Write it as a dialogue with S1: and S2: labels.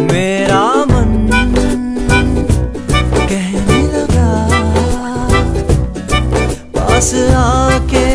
S1: मेरा मन कहने लगा पास आके